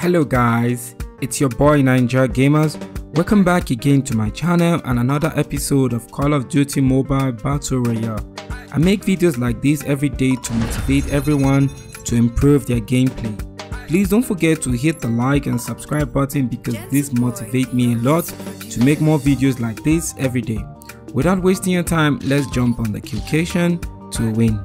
Hello guys, it's your boy Naija Gamers. Welcome back again to my channel and another episode of Call of Duty Mobile Battle Royale. I make videos like this every day to motivate everyone to improve their gameplay. Please don't forget to hit the like and subscribe button because this motivates me a lot to make more videos like this every day. Without wasting your time, let's jump on the Killcation to win.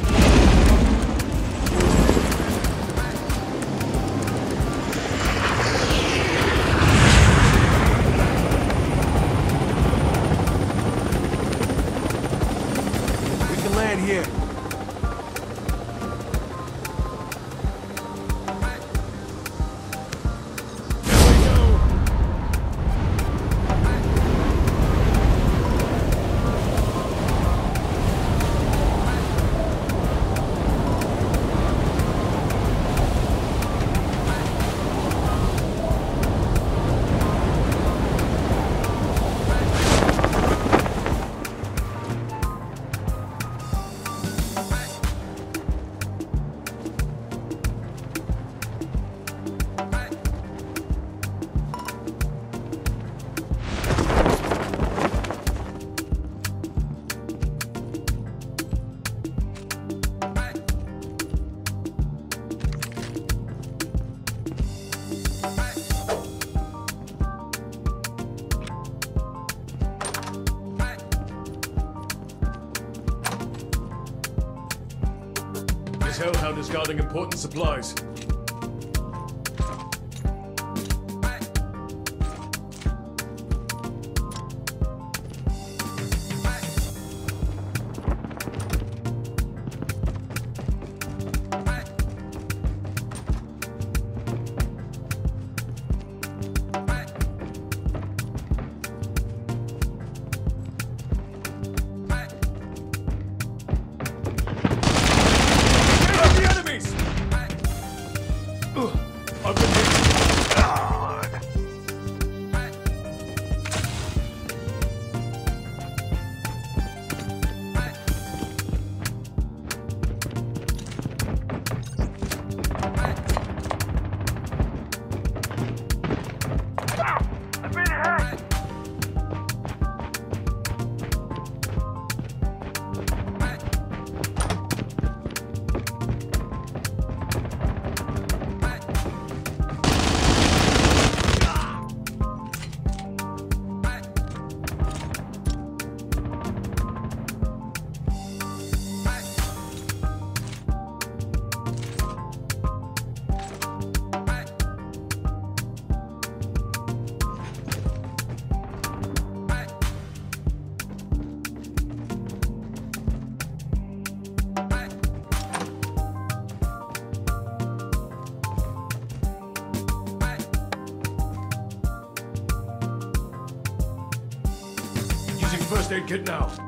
Guarding important supplies. First aid kit now.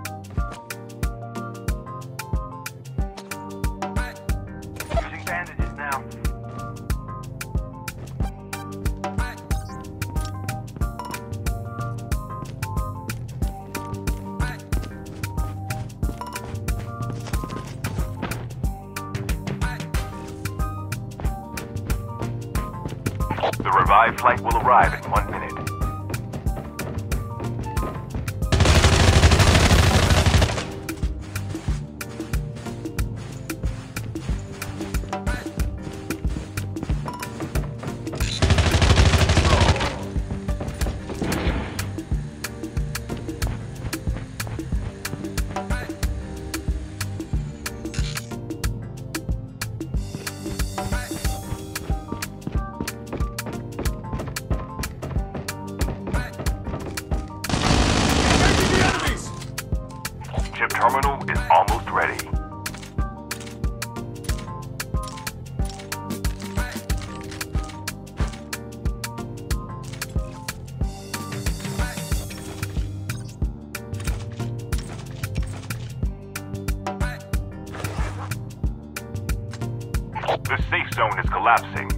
The safe zone is collapsing.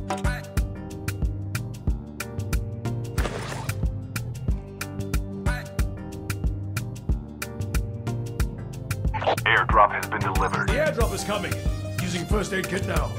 Airdrop has been delivered. The airdrop is coming. Using first aid kit now.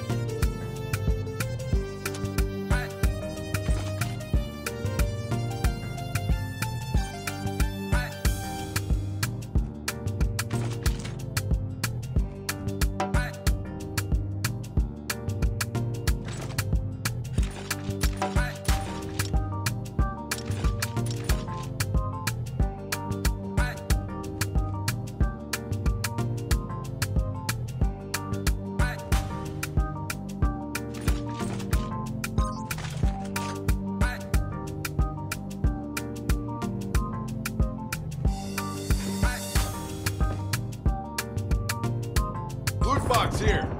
Fox here.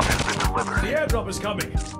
Airdrop has been delivered. The airdrop is coming.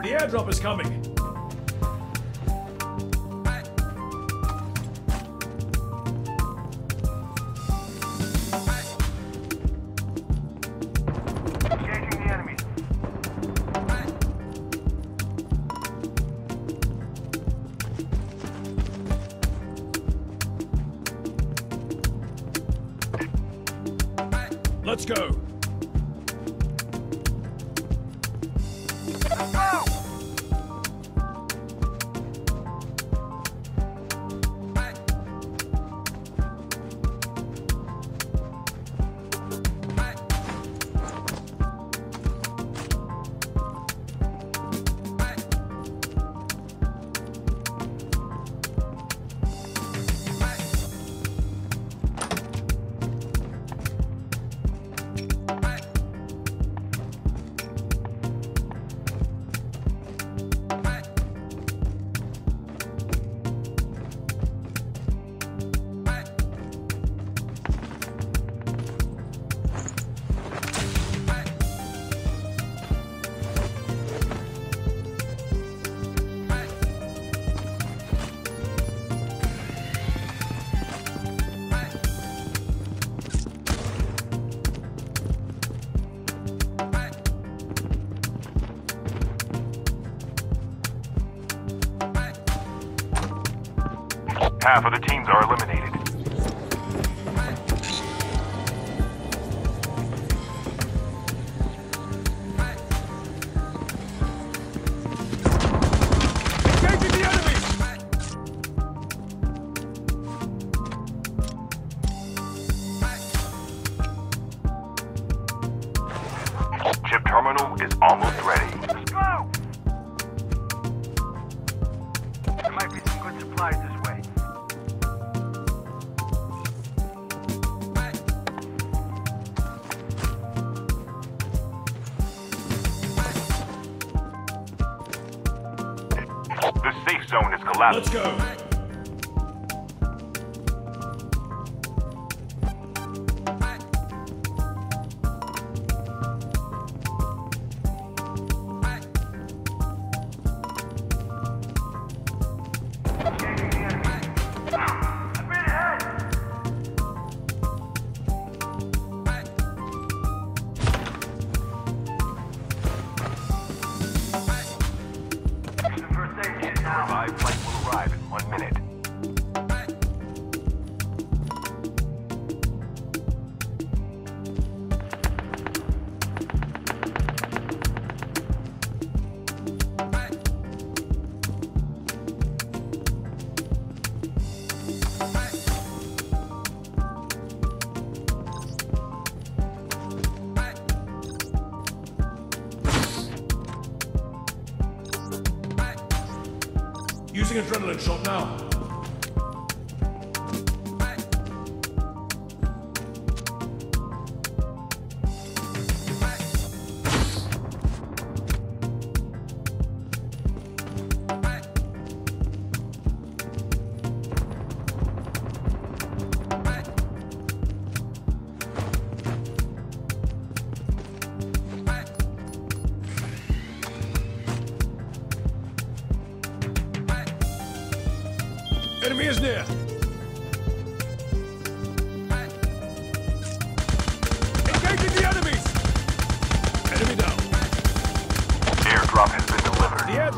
The airdrop is coming. Engaging the enemy. Let's go. Half of the teams are eliminated. Let's go.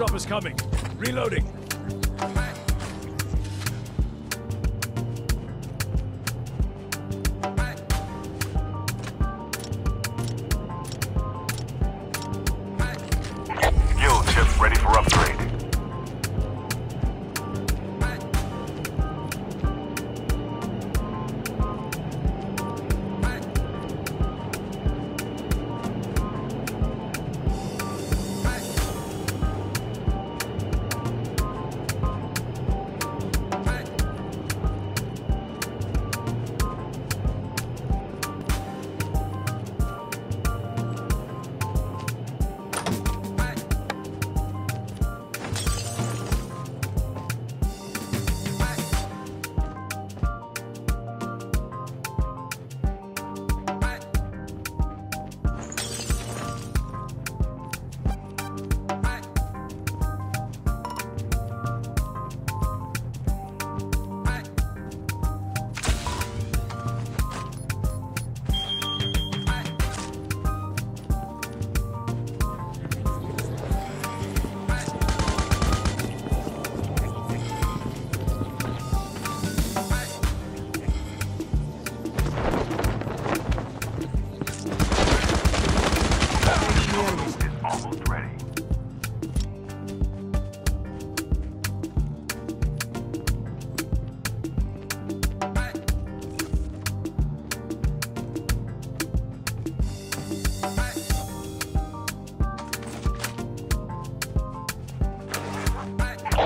Drop is coming. Reloading.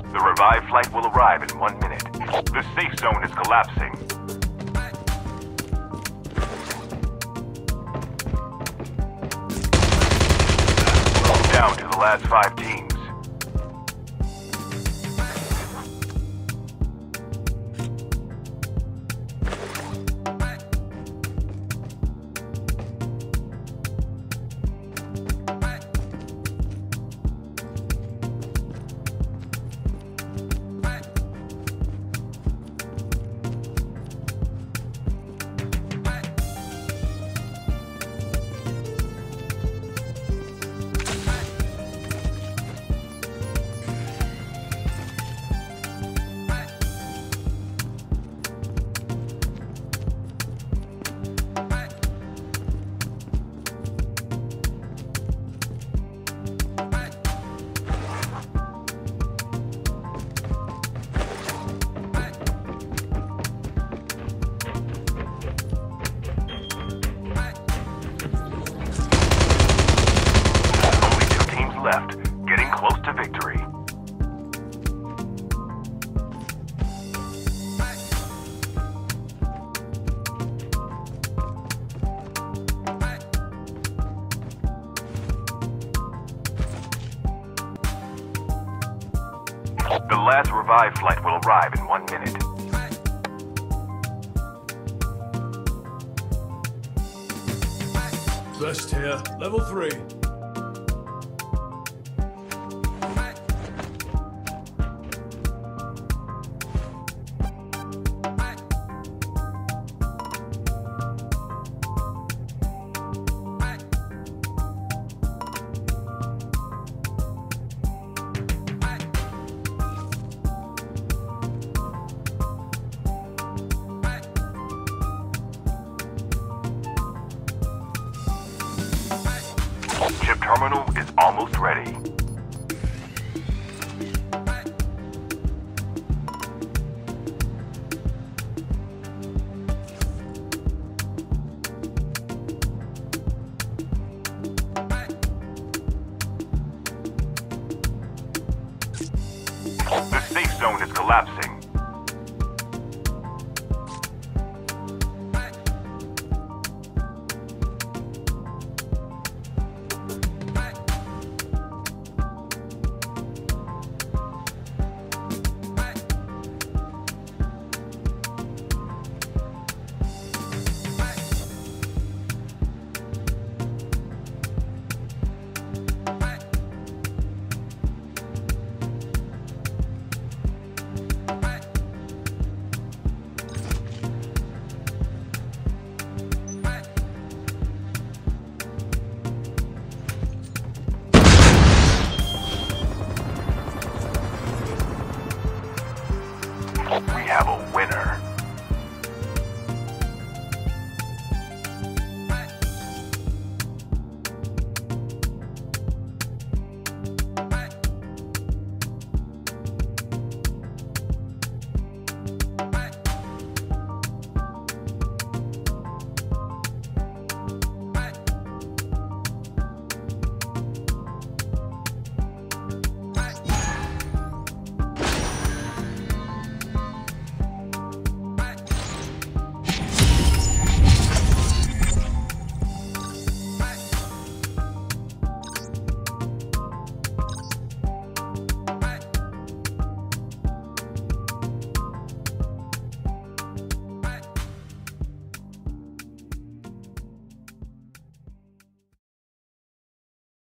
The revived flight will arrive in one minute. The safe zone is collapsing. Down to the last five teams. Arrive in one minute. Vest here. Level 3. Collapsing.